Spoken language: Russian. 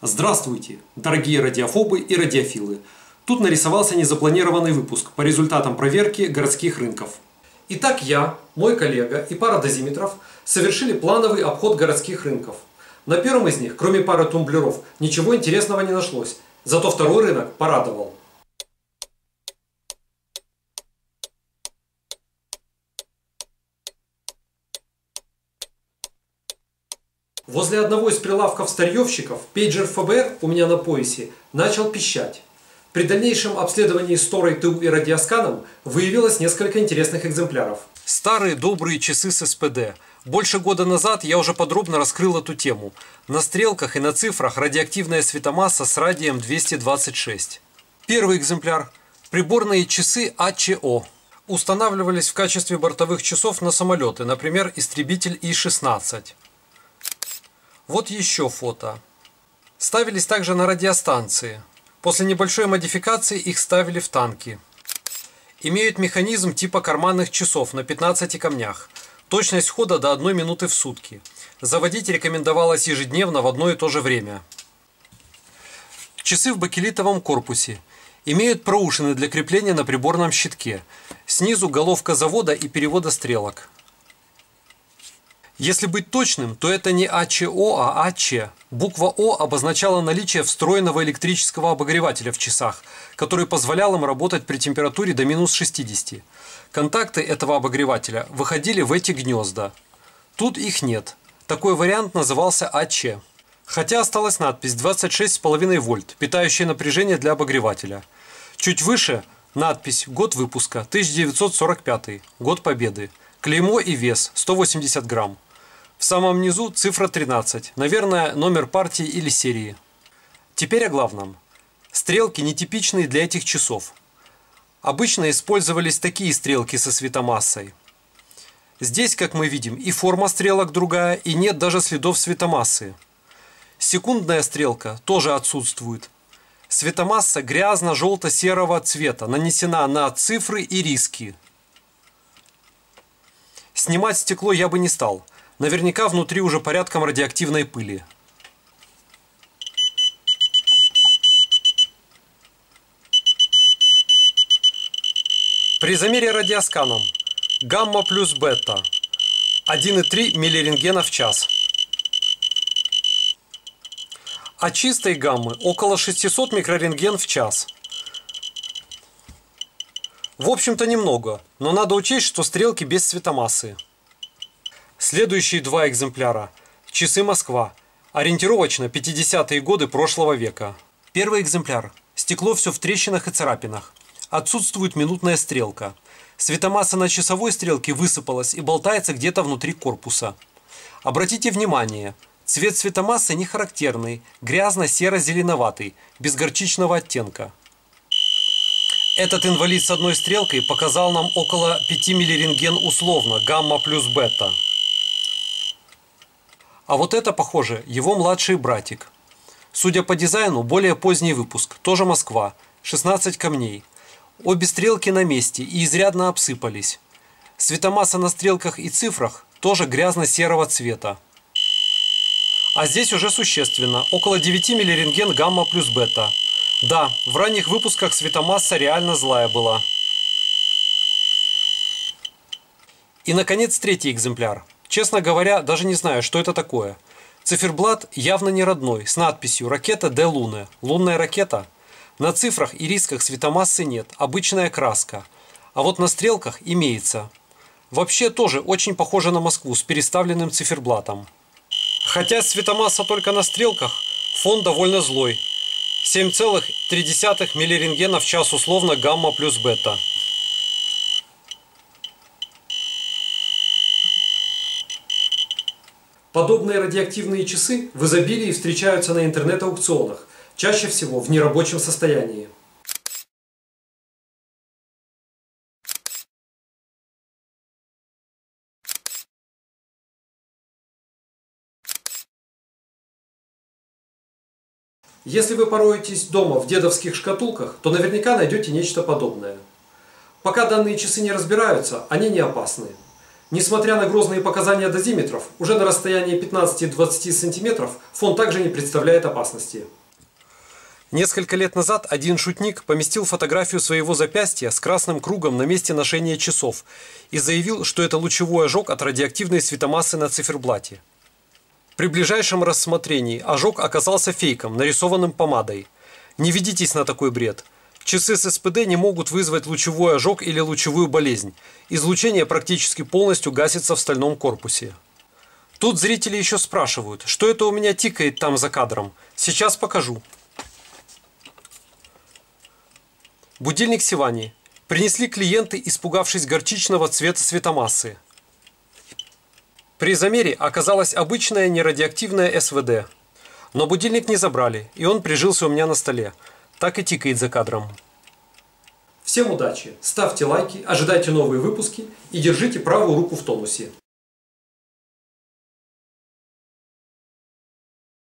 Здравствуйте, дорогие радиофобы и радиофилы! Тут нарисовался незапланированный выпуск по результатам проверки городских рынков. Итак, я, мой коллега и пара дозиметров совершили плановый обход городских рынков. На первом из них, кроме пары тумблеров, ничего интересного не нашлось, зато второй рынок порадовал. Возле одного из прилавков старьевщиков пейджер ФБР у меня на поясе начал пищать. При дальнейшем обследовании сторой ТУ и радиосканом выявилось несколько интересных экземпляров. Старые добрые часы с СПД. Больше года назад я уже подробно раскрыл эту тему. На стрелках и на цифрах радиоактивная светомасса с радием 226. Первый экземпляр. Приборные часы АЧО. Устанавливались в качестве бортовых часов на самолеты, например, истребитель И-16. Вот еще фото. Ставились также на радиостанции. После небольшой модификации их ставили в танки. Имеют механизм типа карманных часов на 15 камнях. Точность хода до 1 минуты в сутки. Заводить рекомендовалось ежедневно в одно и то же время. Часы в бакелитовом корпусе. Имеют проушины для крепления на приборном щитке. Снизу головка завода и перевода стрелок. Если быть точным, то это не АЧО, а АЧ. Буква О обозначала наличие встроенного электрического обогревателя в часах, который позволял им работать при температуре до минус 60. Контакты этого обогревателя выходили в эти гнезда. Тут их нет. Такой вариант назывался АЧ. Хотя осталась надпись 26,5 вольт, питающее напряжение для обогревателя. Чуть выше надпись «Год выпуска 1945, год победы». Клеймо и вес 180 грамм. В самом низу цифра 13, наверное, номер партии или серии. Теперь о главном. Стрелки нетипичные для этих часов. Обычно использовались такие стрелки со светомассой. Здесь, как мы видим, и форма стрелок другая, и нет даже следов светомассы. Секундная стрелка тоже отсутствует. Светомасса грязно-желто-серого цвета, нанесена на цифры и риски. Снимать стекло я бы не стал – Наверняка внутри уже порядком радиоактивной пыли. При замере радиосканом гамма плюс бета 1,3 миллирентгена в час. А чистой гаммы около 600 микрорентген в час. В общем-то немного, но надо учесть, что стрелки без светомассы. Следующие два экземпляра. Часы Москва. Ориентировочно 50-е годы прошлого века. Первый экземпляр. Стекло все в трещинах и царапинах. Отсутствует минутная стрелка. Светомасса на часовой стрелке высыпалась и болтается где-то внутри корпуса. Обратите внимание, цвет светомассы не характерный, грязно-серо-зеленоватый, без горчичного оттенка. Этот инвалид с одной стрелкой показал нам около 5 миллирентген условно, гамма плюс бета. А вот это, похоже, его младший братик. Судя по дизайну, более поздний выпуск, тоже Москва, 16 камней. Обе стрелки на месте и изрядно обсыпались. Светомасса на стрелках и цифрах тоже грязно-серого цвета. А здесь уже существенно, около 9 миллирентген гамма плюс бета. Да, в ранних выпусках светомасса реально злая была. И, наконец, третий экземпляр – Честно говоря, даже не знаю, что это такое. Циферблат явно не родной, с надписью «Ракета Де Луне». Лунная ракета? На цифрах и рисках светомассы нет, обычная краска. А вот на стрелках имеется. Вообще тоже очень похоже на Москву с переставленным циферблатом. Хотя светомасса только на стрелках, фон довольно злой. 7,3 миллирентгена в час условно гамма плюс бета. Подобные радиоактивные часы в изобилии встречаются на интернет-аукционах, чаще всего в нерабочем состоянии. Если вы пороетесь дома в дедовских шкатулках, то наверняка найдете нечто подобное. Пока данные часы не разбираются, они не опасны. Несмотря на грозные показания дозиметров, уже на расстоянии 15-20 см фон также не представляет опасности. Несколько лет назад один шутник поместил фотографию своего запястья с красным кругом на месте ношения часов и заявил, что это лучевой ожог от радиоактивной светомассы на циферблате. При ближайшем рассмотрении ожог оказался фейком, нарисованным помадой. Не ведитесь на такой бред. Часы с СПД не могут вызвать лучевой ожог или лучевую болезнь. Излучение практически полностью гасится в стальном корпусе. Тут зрители еще спрашивают, что это у меня тикает там за кадром. Сейчас покажу. Будильник Сивани. Принесли клиенты, испугавшись горчичного цвета светомассы. При замере оказалась обычная нерадиоактивная СВД. Но будильник не забрали, и он прижился у меня на столе. Так и тикает за кадром. Всем удачи, ставьте лайки, ожидайте новые выпуски и держите правую руку в тонусе.